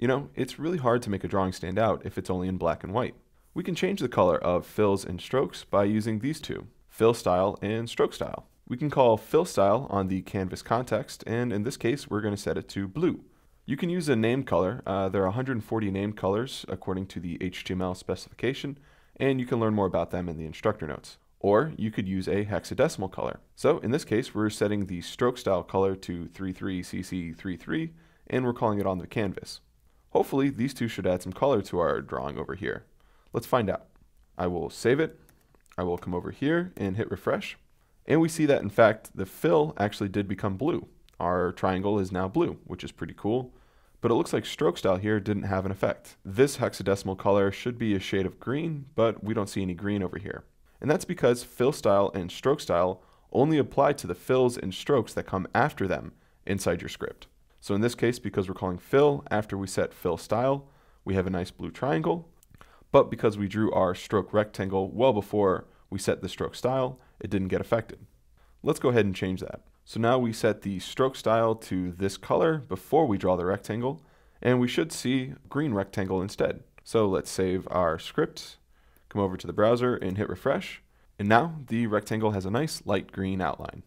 You know, it's really hard to make a drawing stand out if it's only in black and white. We can change the color of fills and strokes by using these two, fill style and stroke style. We can call fill style on the canvas context, and in this case, we're going to set it to blue. You can use a named color. Uh, there are 140 named colors according to the HTML specification, and you can learn more about them in the instructor notes. Or you could use a hexadecimal color. So in this case, we're setting the stroke style color to 33CC33, and we're calling it on the canvas. Hopefully these two should add some color to our drawing over here. Let's find out. I will save it. I will come over here and hit refresh. And we see that in fact the fill actually did become blue. Our triangle is now blue, which is pretty cool. But it looks like stroke style here didn't have an effect. This hexadecimal color should be a shade of green, but we don't see any green over here. And that's because fill style and stroke style only apply to the fills and strokes that come after them inside your script. So in this case, because we're calling fill after we set fill style, we have a nice blue triangle. But because we drew our stroke rectangle well before we set the stroke style, it didn't get affected. Let's go ahead and change that. So now we set the stroke style to this color before we draw the rectangle, and we should see green rectangle instead. So let's save our script, come over to the browser and hit refresh, and now the rectangle has a nice light green outline.